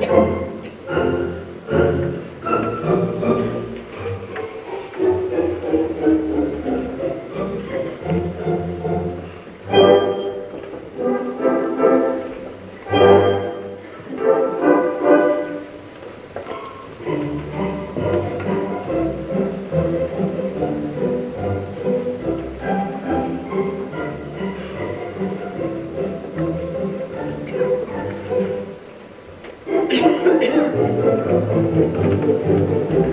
成。Thank you.